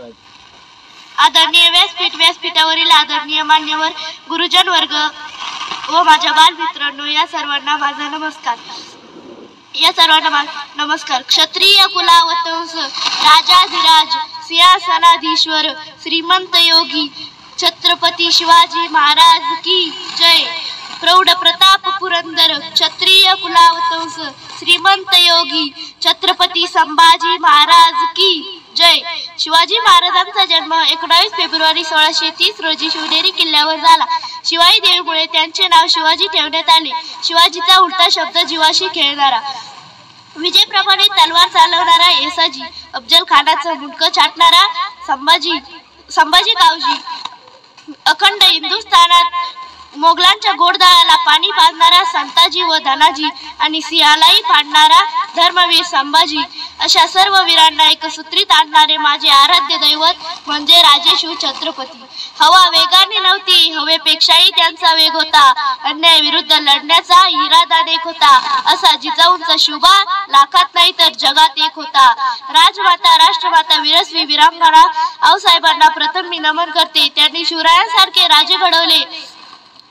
आदरणीय व्यासपीठ व्यासपीठावरील आदरणीय मान्यवर गुरुजन वर्ग व माझ्या बालमित्रांनो या सर्वांना माझा नमस्कार. या सर्वांना नमस्कार. क्षत्रिय कुलावतंस राजाधिराज सिंहासनाधीश्वर श्रीमंत योगी छत्रपती शिवाजी महाराज की जय. प्रौढ प्रताप पुरंदर क्षत्रिय कुलावतंस श्रीमंत योगी छत्रपती संभाजी महाराज शिवाजी महाराजांचा जन्म एकोणावीस फेब्रुवारी सोळाशे तीस रोजी शिवनेरी किल्ल्यावर झाला. शिवाई देवीमुळे त्यांचे नाव शिवाजी ठेवण्यात आले. शिवाजीचा उलटा शब्द जीवाशी खेळणारा. विजयप्रमाणे तलवार चालवणारा येसाजी अफजल खानाचं मुंडकं छाटणारा संभाजी संभाजी गावजी अखंड हिंदुस्थानात मोगलांच्या गोडदाळाला पाणी पाजणारा संताजी व धनाजी आणि सिंहालाही फाडणारा धर्मवीर संभाजी अशा सर्व वीरांना एकसूत्रित आणणारे माझे आराध्य दैवत म्हणजे राजे शिव छत्रपती. हवा वेगाने नव्हती हवेपेक्षाही त्यांचा वेग होता. अन्याय विरुद्ध लढण्याचा इरादा एक होता. असा जिजाऊंचा शुभा लाखात नाही तर जगात एक होता. राजमाता राष्ट्रमाता विरस्वी वीरांगणा आऊसाहेबांना प्रथम मी नमन करते. त्यांनी शिवरायांसारखे राजे घडवले.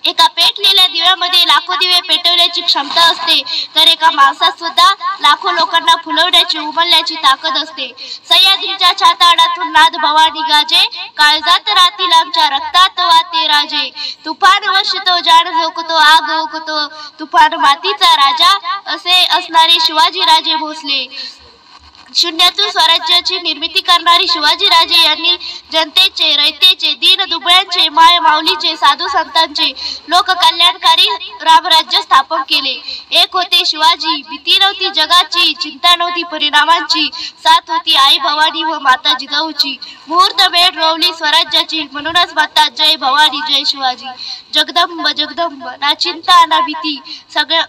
एका पेटलेल्या दिव्यामध्ये लाखो दिवे पेटवण्याची क्षमता असते. तर एका माणसात सुद्धा लाखो लोकांना फुलवण्याची उमलण्याची ताकद असते. सह्याद्रीच्या छाताडातून नाद भवानी गाजे काळजात राहतील आमच्या रक्तात वाते राजे. तुफान वशतो जाण झोकतो आग ओकतो तुफान मातीचा राजा असे असणारे शिवाजी राजे भोसले. शून्यातून स्वराज्याची निर्मिती करणारी शिवाजी राजे यांनी जनतेचे रयतेचे दीन दुबळ्यांचे माय माऊलीचे साधू संतांचे लोककल्याणकारी रामराज्य स्थापन केले. एक होते शिवाजी भीती नव्हती जगाची चिंता नव्हती परिणामांची साथ होती आई भवानी व माता जिजाऊची मुहूर्त वेळ रोवली स्वराज्याची म्हणूनच माता जय भवानी जय शिवाजी. जगदंब जगदंब ना चिंता ना भीती सगळ्या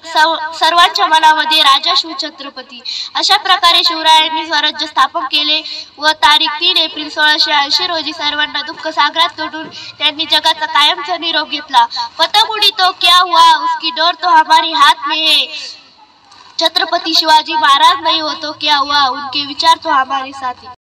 सर्वांच्या मनामध्ये राजा शिवछत्रपती अशा प्रकारे शिवरायांनी स्वराज्य स्थापन केले व तारीख तीन एप्रिल सोळाशे ऐंशी रोजी सर्वांना दुःख सागरात तोडून त्यांनी जगाचा कायमचा निरोप घेतला. पतंग उडी तो क्या हुआ? उसकी डोर तो हमारी हात में है. छत्रपती शिवाजी महाराज नहीं हो तो क्या हुआ? उनके विचार तो हमारे साथ